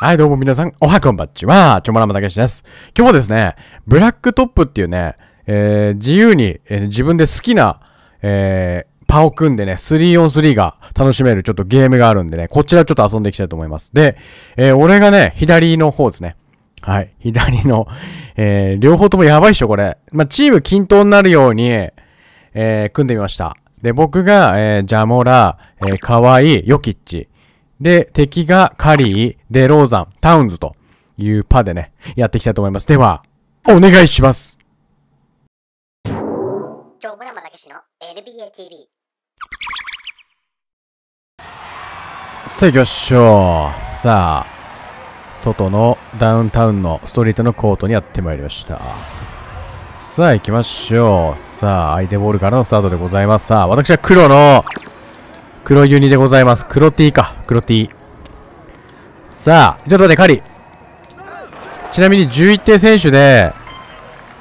はい、どうも皆さん、おはこんばっちは、ちょもらまたけしです。今日はですね、ブラックトップっていうね、えー、自由に、えー自分で好きな、えー、パを組んでね、3on3 が楽しめるちょっとゲームがあるんでね、こちらちょっと遊んでいきたいと思います。で、えー、俺がね、左の方ですね。はい、左の、えー、両方ともやばいっしょ、これ。まあ、チーム均等になるように、えー、組んでみました。で、僕が、えー、ジャモラ、えー、カワイ、ヨキッチ。で、敵がカリー、デローザン、タウンズというパでね、やっていきたいと思います。では、お願いします。今日村の NBA TV さあ行きましょう。さあ、外のダウンタウンのストリートのコートにやってまいりました。さあ行きましょう。さあ、相手ボールからのスタートでございます。さあ、私は黒の、黒ユニでございます。黒 T か。黒 T。さあ、ちょっと待って、カリ。ちなみに11点選手で、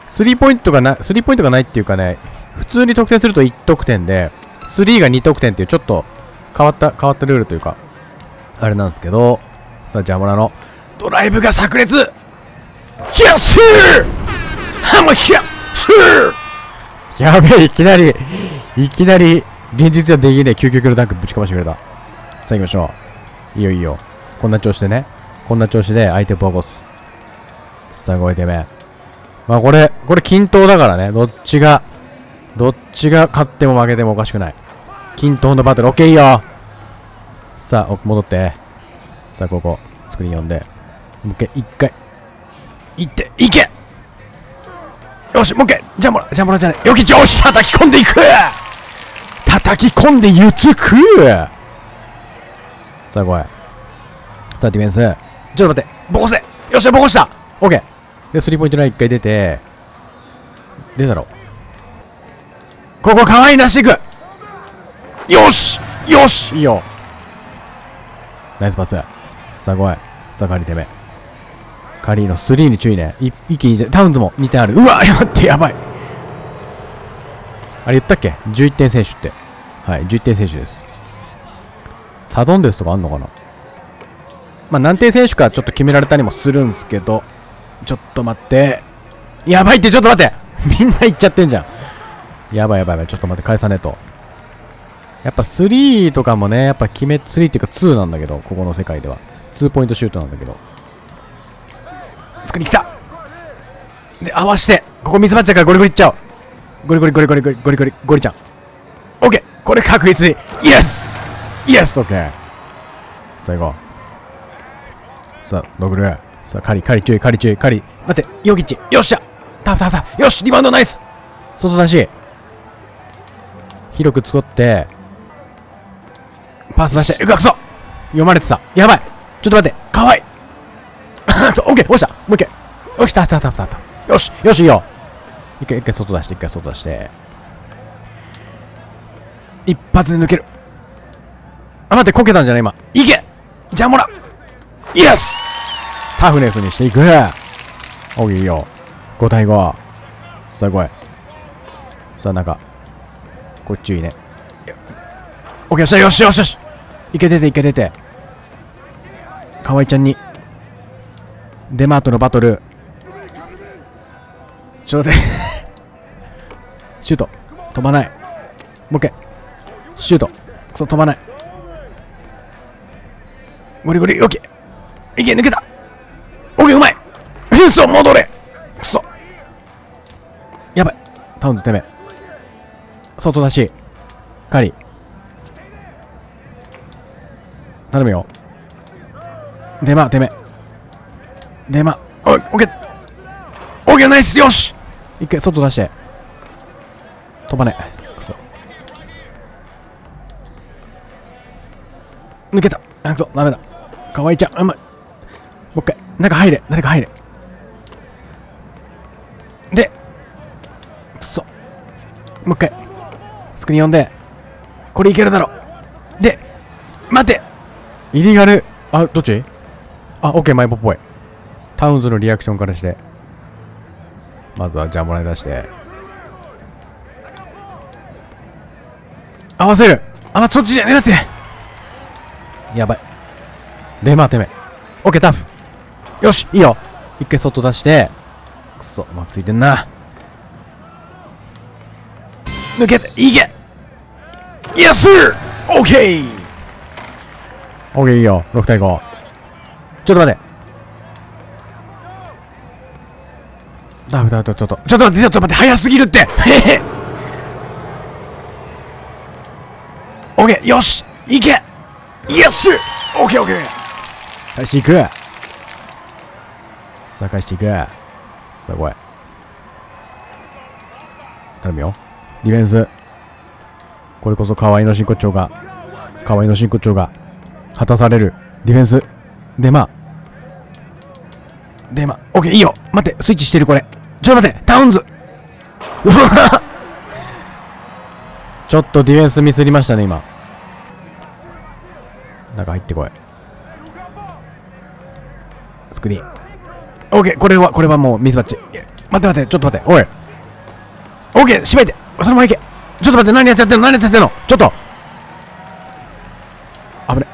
スリーポイントがな、スリーポイントがないっていうかね、普通に得点すると1得点で、3が2得点っていうちょっと変わった、変わったルールというか、あれなんですけど、さあ、ジャモラのドライブが炸裂ヒャッスーハモヒャッスーやべえ、いきなり、いきなり、現実じゃできねえ究極のダンクぶちかましてくれた。さあ行きましょう。いいよいいよ。こんな調子でね。こんな調子で相手をボコす。さあ、ごいてめえ。まあこれ、これ均等だからね。どっちが、どっちが勝っても負けてもおかしくない。均等のバトル、オッケーいいよさあ、お戻って。さあ、ここ、スクリーン読んで。もう一回、一回。行って、行けよし、もう一回。じゃあもら、じゃあもらじゃない。よき、よし叩き込んでいく叩き込んでゆつく？さあ、来い。さあ、ディフェンス。ちょっと待って。ボコせよっしゃ、ボコしたオッケーで、スリーポイントライン一回出て、出たろ。ここ、可愛い出していくよしよしいいよナイスパス。さあ、来い。さあ、カリーてめ。カリーの3に注意ね。一気にタウンズも2点ある。うわ待って、やばい。あれ言ったっけ ?11 点選手って。はい、11点選手です。サドンデスとかあんのかな？まあ、何点選手かちょっと決められたりもするんすけど、ちょっと待って。やばいって、ちょっと待って みんな行っちゃってんじゃん。やばいやばいやばい。ちょっと待って、返さねえと。やっぱ3とかもね、やっぱ決め、3っていうか2なんだけど、ここの世界では。2ポイントシュートなんだけど。スクリーン来たで、合わして、ここミスマッチだからゴリゴリいっちゃおう。ゴリゴリゴリゴリゴリゴリゴリゴリちゃん。これ確実に、イエスイエスオッケー最後。さあ、ドグル。さあ、カリ、カリ注意、カリ注意、カリ。待って、ヨキッチ。よっしゃタフタフタよしリバウンドナイス外出し。広く作って、パス出して、うわ、くそ読まれてた。やばいちょっと待って、かわいいく そオッケー落ちたもう一回よし、たたたたたよしよし、いいよ一回、一回外出して、一回外出して。一発で抜ける。あ、待って、こけたんじゃない今。いけジャモライエスタフネスにしていくおいいよ。5対5。さあ来い。さあ中。こっちいいね。オッケーよしよしよしよしいけ出ていけ出て。河合ちゃんに。デマートのバトル。ちょっと待って。シュート。飛ばない。もう一回。シュート。くそ、飛ばない。ゴリゴリ、オッケー。いけ、抜けた。オッケー、うまい。くそ、戻れ。くそ。やばい。タウンズ、てめえ。外出し。カリ。頼むよ。デマ、てめえ。デマ。おい、オッケー。オッケー、ナイスよし一回、外出して。飛ばねえ。くそ。抜けた。あ、くそ、ダメだ。かわいちゃん、うまい。もう一回、中入れ、誰か入れ。で、くそ。もう一回、スクリーン読んで、これいけるだろ。で、待てイリガル、あ、どっち？あ、オッケー、マイポっぽい。タウンズのリアクションからして。まずは、じゃあもらい出して。合わせるあ、そっちじゃねえだってやばい。で、まあ、てめ。オッケータフ。よしいいよ。一回外出して。くそまくついてんな。抜けていけ。イエス！オッケー！オッケーいいよ。6対5ちょっと待ってダフダフちょっと。ちょっと待ってちょっと待って。早すぎるって。へへオッケーよしいけ。イエスオッケーオッケー返していく。さあ返していく。さあ来い。頼むよ。ディフェンス。これこそ河合の真骨頂が。河合の真骨頂が。果たされる。ディフェンス。でまあでまあオッケーいいよ。待って。スイッチしてるこれ。ちょっと待って。タウンズ。うわ。ちょっとディフェンスミスりましたね今。中入ってこい。スクリーン。オッケーこれはこれはもうミスバッチ。待って待ってちょっと待って。おい。オッケーしばいて。そのまま行け。ちょっと待って何やっちゃってんの？何やっちゃってんの？ちょっと。危ね。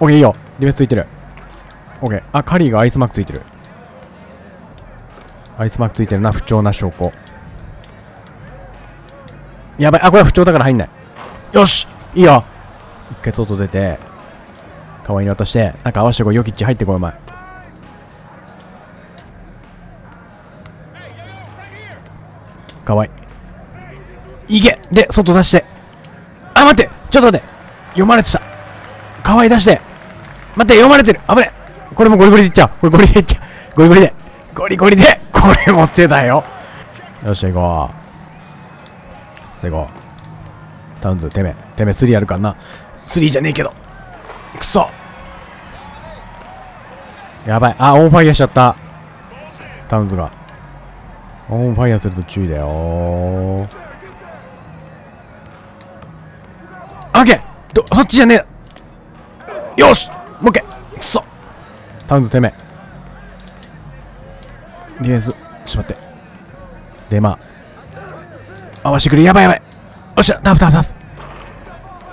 オッケーいいよ。ディフェンスついてる。オッケーあカリーがアイスマークついてる。アイスマークついてるな。不調な証拠。やばい。あこれは不調だから入んない。よし。いいよ。一回外出て河合に渡してなんか合わせてこいヨキッチ入ってこいお前。河合い。け。で外出して。あ待って。ちょっと待って。読まれてた。河合出して。待って読まれてる。危ね。これもゴリゴリでいっちゃう。これゴリゴリでいっちゃう。ゴリゴリで。ゴリゴリで。これ持ってたよ。よし行こう。さあ行こう。タウンズてめえ。てめえスリーあるからな。スリーじゃねえけど。くそ。やばい。あオンファイヤーしちゃった。タウンズが。オンファイヤーすると注意だよ。オッケー。どそっちじゃねえ。よし。もう一回くそ。タウンズてめ。えディフェンス。ちょっと待って。でまあ合わしてくれ。やばいやばい。よっしゃ。タフタフタフ。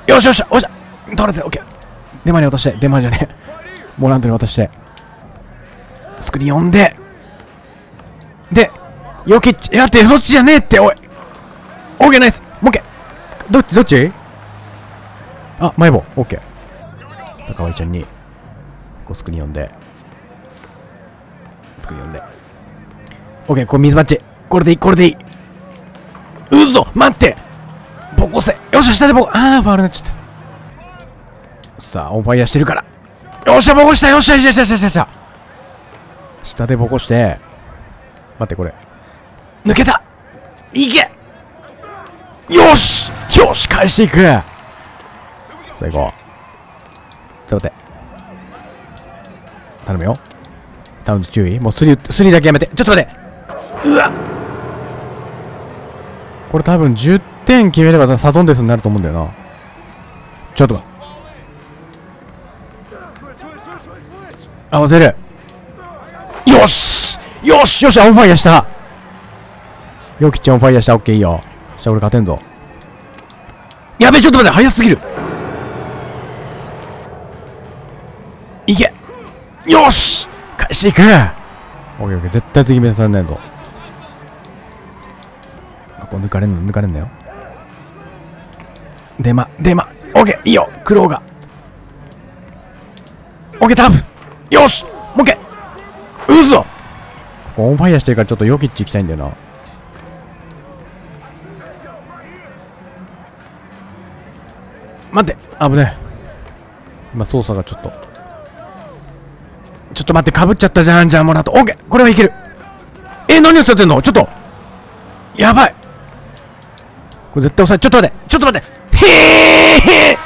よしよっしゃ。おっしゃ。取れてオッケー。デマに渡してデマじゃねえ。モラントに渡して。スクリーン読んで。でヨキッチやってそっちじゃねえっておい。オッケーナイス。もう一回どっちどっち？あマイボオッケー。坂井ちゃんにこうスクリーン読んで。スクリーン読んで。オッケーこれ水バッチ。これでいいこれでいい。うそ待って。ボコせ。よし下でボコあーファウルになっちゃった。さあオンファイヤーしてるから。よっしゃボコしたよっしゃよっしゃよっしゃよっしゃ。下でボコして。待ってこれ。抜けた。いけ。よし。よし返していく。さあ行こう。ちょっと待って。頼むよ。タウンズ注意。もうスリースリーだけやめて。ちょっと待って。うわ。これ多分10点決めればサドンデスになると思うんだよな。ちょっと待って。合わせる。よし！よし！よし！オンファイヤーした。よきちゃんオンファイヤーした。オッケーいいよ。した俺勝てんぞ。やべちょっと待って。早すぎる。いけ。よし！返していく。オッケーオッケー。絶対次目指さないぞ。ここ抜かれんの抜かれんなよ。出ま出ま。オッケーいいよ。クローが。オッケータフよしもう一回。うそここオンファイヤーしてるからちょっとヨキッチ行きたいんだよな。待って危ねえ。今操作がちょっと。ちょっと待ってかぶっちゃったじゃんじゃあもらうと。オッケーこれはいける。え何やっちゃってんの？ちょっと。やばい。これ絶対押さえちょっと待ってちょっと待って。へえ